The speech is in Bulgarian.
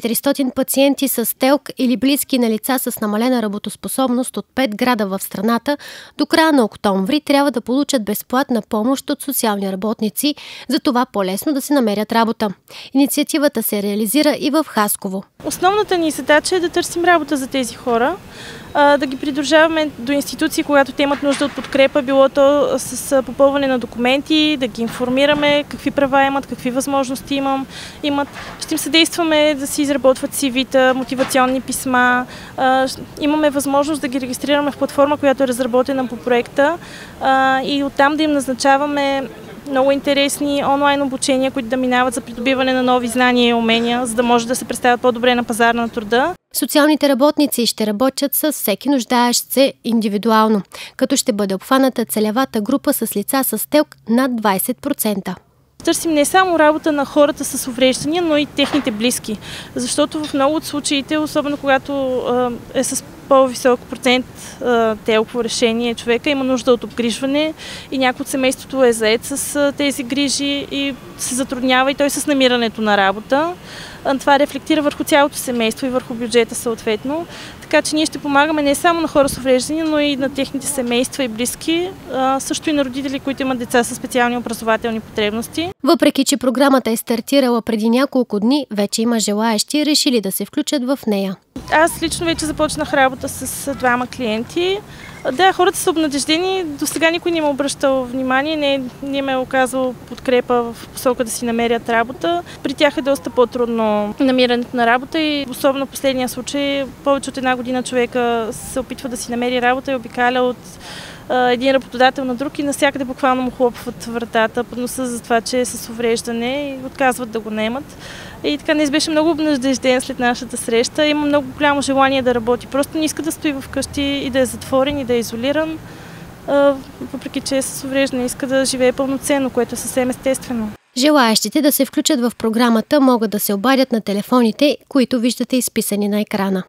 400 пациенти с телк или близки на лица с намалена работоспособност от 5 града в страната до края на октомври трябва да получат безплатна помощ от социални работници, за това по-лесно да се намерят работа. Инициативата се реализира и в Хасково. Основната ни задача е да търсим работа за тези хора, да ги придружаваме до институции, когато те имат нужда от подкрепа, било то с попълване на документи, да ги информираме какви права имат, какви възможности имам, имат. Ще им съдействаме да си изработват CV-та, мотивационни писма. Имаме възможност да ги регистрираме в платформа, която е разработена по проекта и оттам да им назначаваме много интересни онлайн обучения, които да минават за придобиване на нови знания и умения, за да може да се представят по-добре на пазар на труда. Социалните работници ще работят с всеки нуждаещ се индивидуално, като ще бъде обхваната целевата група с лица с телк над 20%. Търсим не само работа на хората с увреждания, но и техните близки. Защото в много от случаите, особено когато е с по-висок процент телково решение човека, има нужда от обгрижване и някой от семейството е заед с тези грижи и се затруднява и той с намирането на работа. Това рефлектира върху цялото семейство и върху бюджета съответно. Така че ние ще помагаме не само на хора с увреждания, но и на техните семейства и близки, също и на родители, които имат деца с специални образователни потребности. Въпреки, че програмата е стартирала преди няколко дни, вече има желаящи решили да се включат в нея. Аз лично вече започнах работа с двама клиенти. Да, хората са обнадеждени. До сега никой не е обръщал внимание, не, не им е оказал подкрепа в посока да си намерят работа. При тях е доста по-трудно намирането на работа и особено в последния случай повече от една година човека се опитва да си намери работа и обикаля от един работодател на друг и навсякъде буквално му хлопват вратата под носа за това, че е с увреждане и отказват да го немат. И така не беше много обнадежден след нашата среща. Има много голямо желание да работи. Просто не иска да стои вкъщи и да е затворен и да е изолиран. Въпреки, че е с увреждане, иска да живее пълноценно, което е съвсем естествено. Желаящите да се включат в програмата могат да се обадят на телефоните, които виждате изписани на екрана.